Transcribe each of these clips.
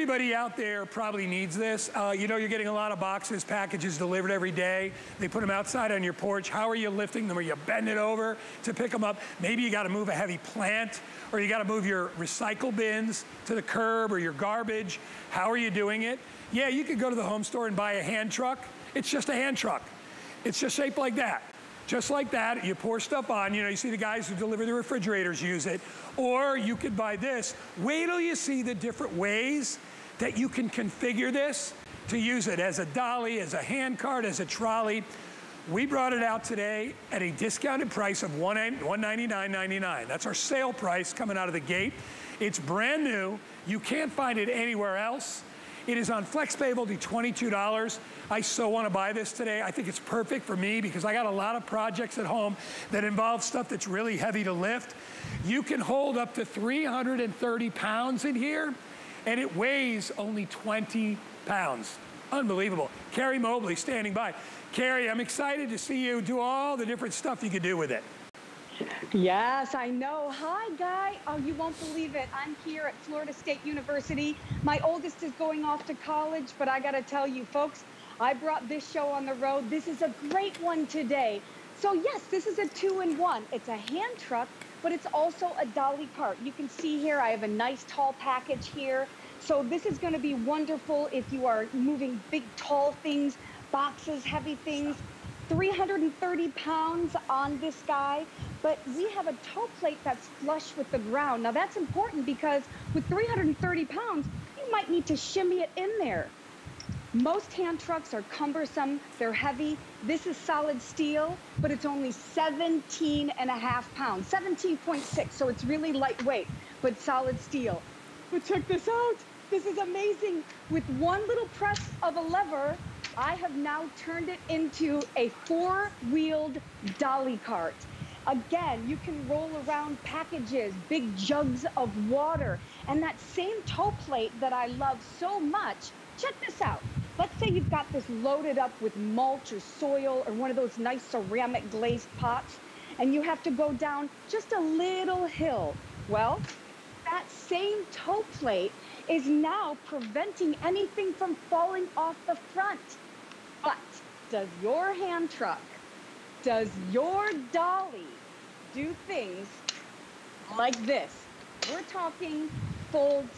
Everybody out there probably needs this. Uh, you know, you're getting a lot of boxes, packages delivered every day. They put them outside on your porch. How are you lifting them? Are you bending over to pick them up? Maybe you got to move a heavy plant or you got to move your recycle bins to the curb or your garbage. How are you doing it? Yeah, you could go to the home store and buy a hand truck. It's just a hand truck. It's just shaped like that. Just like that, you pour stuff on. You know, you see the guys who deliver the refrigerators use it. Or you could buy this. Wait till you see the different ways that you can configure this to use it as a dolly, as a hand cart, as a trolley. We brought it out today at a discounted price of $199.99. That's our sale price coming out of the gate. It's brand new. You can't find it anywhere else. It is on FlexPay only $22. I so want to buy this today. I think it's perfect for me because I got a lot of projects at home that involve stuff that's really heavy to lift. You can hold up to 330 pounds in here and it weighs only 20 pounds. Unbelievable. Carrie Mobley standing by. Carrie, I'm excited to see you do all the different stuff you can do with it. Yes, I know. Hi, Guy. Oh, you won't believe it. I'm here at Florida State University. My oldest is going off to college, but I got to tell you, folks, I brought this show on the road. This is a great one today. So, yes, this is a two in one. It's a hand truck, but it's also a dolly cart. You can see here I have a nice tall package here. So, this is going to be wonderful if you are moving big, tall things, boxes, heavy things. 330 pounds on this guy, but we have a toe plate that's flush with the ground. Now that's important because with 330 pounds, you might need to shimmy it in there. Most hand trucks are cumbersome, they're heavy. This is solid steel, but it's only 17 and a half pounds, 17.6, so it's really lightweight, but solid steel. But check this out, this is amazing. With one little press of a lever, I have now turned it into a four-wheeled dolly cart. Again, you can roll around packages, big jugs of water, and that same toe plate that I love so much, check this out. Let's say you've got this loaded up with mulch or soil or one of those nice ceramic glazed pots, and you have to go down just a little hill. Well, that same toe plate is now preventing anything from falling off the front. But does your hand truck, does your dolly do things like this? We're talking folds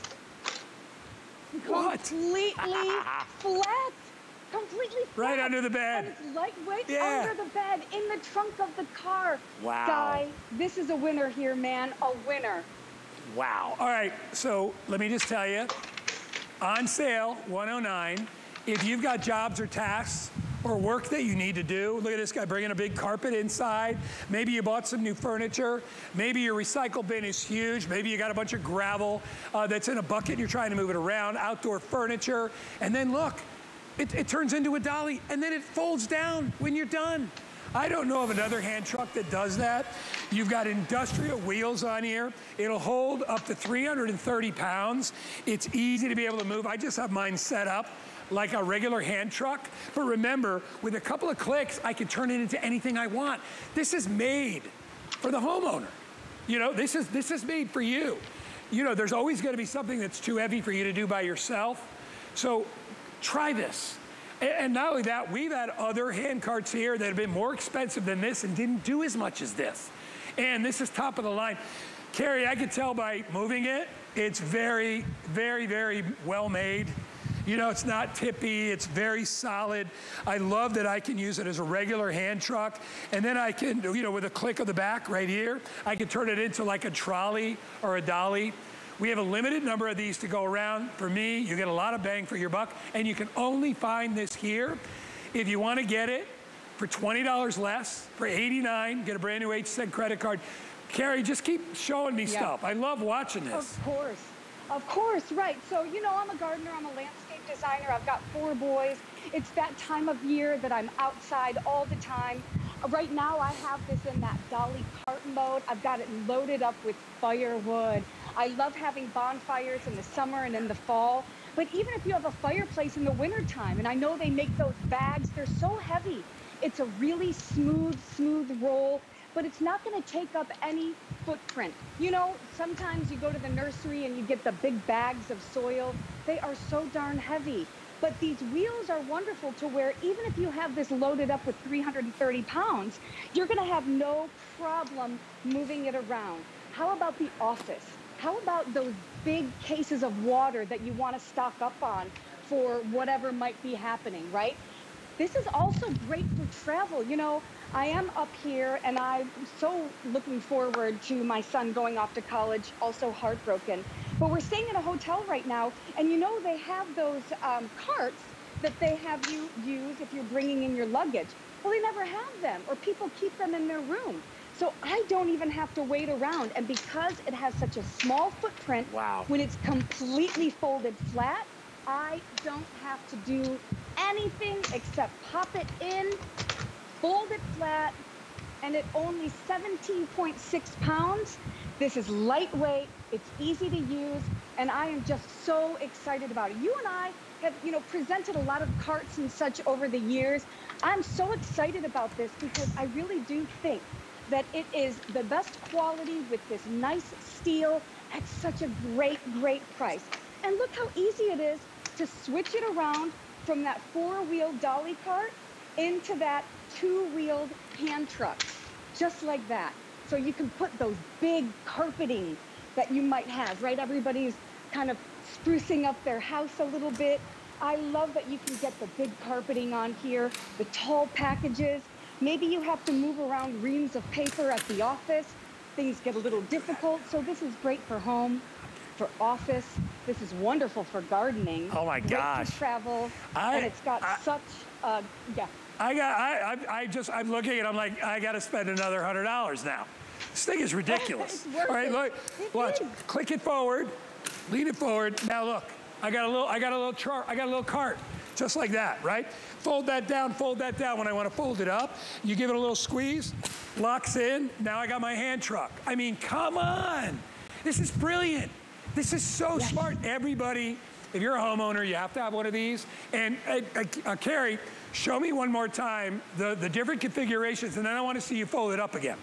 what? completely flat. Completely flat. Right under the bed. And it's lightweight yeah. under the bed, in the trunk of the car. Wow. Guy, this is a winner here, man. A winner. Wow. All right, so let me just tell you, on sale, 109 if you've got jobs or tasks or work that you need to do, look at this guy bringing a big carpet inside. Maybe you bought some new furniture. Maybe your recycle bin is huge. Maybe you got a bunch of gravel uh, that's in a bucket and you're trying to move it around, outdoor furniture. And then look, it, it turns into a dolly and then it folds down when you're done. I don't know of another hand truck that does that. You've got industrial wheels on here. It'll hold up to 330 pounds. It's easy to be able to move. I just have mine set up like a regular hand truck. But remember, with a couple of clicks, I can turn it into anything I want. This is made for the homeowner. You know, this is, this is made for you. You know, there's always gonna be something that's too heavy for you to do by yourself. So try this. And not only that, we've had other hand carts here that have been more expensive than this and didn't do as much as this. And this is top of the line. Carrie, I could tell by moving it, it's very, very, very well made. You know, it's not tippy, it's very solid. I love that I can use it as a regular hand truck. And then I can, you know, with a click of the back right here, I can turn it into like a trolley or a dolly. We have a limited number of these to go around. For me, you get a lot of bang for your buck, and you can only find this here. If you want to get it for $20 less, for 89 get a brand new HSN credit card. Carrie, just keep showing me yeah. stuff. I love watching this. Of course. Of course, right. So, you know, I'm a gardener, I'm a landscape designer. I've got four boys. It's that time of year that I'm outside all the time. Right now, I have this in that dolly cart mode. I've got it loaded up with firewood. I love having bonfires in the summer and in the fall. But even if you have a fireplace in the wintertime, and I know they make those bags, they're so heavy. It's a really smooth, smooth roll. But it's not going to take up any footprint. You know, sometimes you go to the nursery and you get the big bags of soil. They are so darn heavy. But these wheels are wonderful to where even if you have this loaded up with 330 pounds, you're going to have no problem moving it around. How about the office? How about those big cases of water that you want to stock up on for whatever might be happening, right? This is also great for travel. You know, I am up here and I'm so looking forward to my son going off to college, also heartbroken. But we're staying in a hotel right now, and you know, they have those um, carts that they have you use if you're bringing in your luggage. Well, they never have them, or people keep them in their room. So I don't even have to wait around. And because it has such a small footprint, Wow. when it's completely folded flat, I don't have to do anything except pop it in, fold it flat, and it only 17.6 pounds. This is lightweight, it's easy to use, and I am just so excited about it. You and I have, you know, presented a lot of carts and such over the years. I'm so excited about this because I really do think that it is the best quality with this nice steel at such a great, great price. And look how easy it is to switch it around from that four-wheel dolly cart into that two-wheeled hand truck, just like that. So you can put those big carpeting that you might have, right? Everybody's kind of sprucing up their house a little bit. I love that you can get the big carpeting on here, the tall packages. Maybe you have to move around reams of paper at the office. Things get a little difficult, so this is great for home, for office. This is wonderful for gardening. Oh my great gosh. For travel, I- and it's got I- such, uh, yeah. I got, I, I, I just, I'm looking and I'm like, I got to spend another hundred dollars now. This thing is ridiculous. All right, look, watch. Click it forward, lean it forward. Now look, I got a little, I got a little chart, I got a little cart, just like that, right? Fold that down, fold that down. When I want to fold it up, you give it a little squeeze, locks in. Now I got my hand truck. I mean, come on, this is brilliant. This is so smart. Everybody, if you're a homeowner, you have to have one of these. And uh, uh, uh, Carrie, show me one more time the, the different configurations, and then I want to see you fold it up again.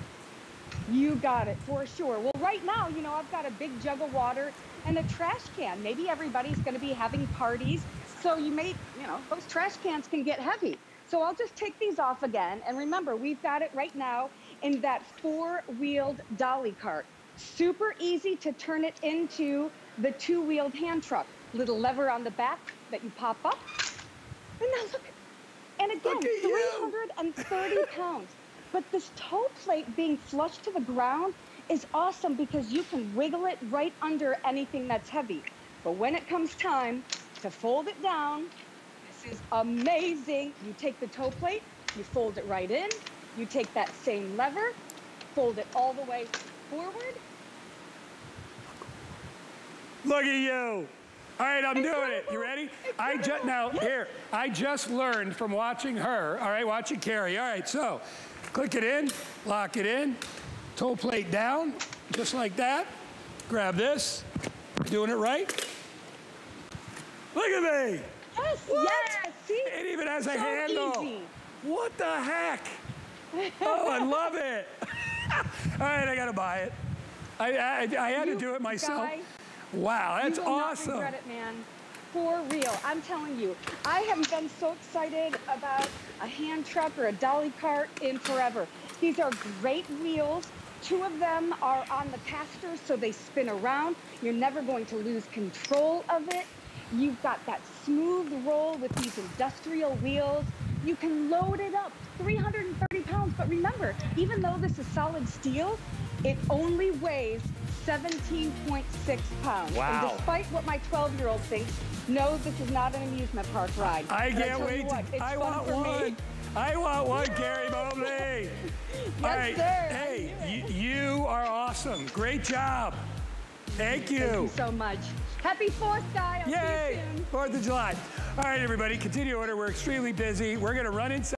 You got it for sure. Well, right now, you know, I've got a big jug of water and a trash can. Maybe everybody's going to be having parties. So you may, you know, those trash cans can get heavy. So I'll just take these off again. And remember, we've got it right now in that four wheeled dolly cart. Super easy to turn it into the two wheeled hand truck. Little lever on the back that you pop up. And now look. And again, Look at you. 330 pounds. But this toe plate being flush to the ground is awesome because you can wiggle it right under anything that's heavy. But when it comes time to fold it down, this is amazing. You take the toe plate, you fold it right in, you take that same lever, fold it all the way forward. Look at you. All right, I'm doing it. You ready? I just now here. I just learned from watching her. All right, watching Carrie. All right, so click it in, lock it in, toe plate down, just like that. Grab this. Doing it right. Look at me. Yes, What? yes. See? It even has a So handle. easy. What the heck? Oh, I love it. All right, I gotta buy it. I, I, I had to do it myself. guy, Wow, that's you will awesome. Not regret it, man. For real, I'm telling you, I haven't been so excited about a hand truck or a dolly cart in forever. These are great wheels. Two of them are on the casters, so they spin around. You're never going to lose control of it. You've got that smooth roll with these industrial wheels. You can load it up, 330 pounds. But remember, even though this is solid steel, it only weighs 17.6 pounds. Wow. And despite what my 12 year old thinks, no, this is not an amusement park ride. I But can't you wait what, to. I want one. Me. I want one, Carrie Mobley. All right. sir. Hey, you, are awesome. Great job. Thank you. Thank you so much. Happy 4th, guy. I'll Yay! you soon. Fourth of July. All right, everybody, continue order. We're extremely busy. We're going to run inside.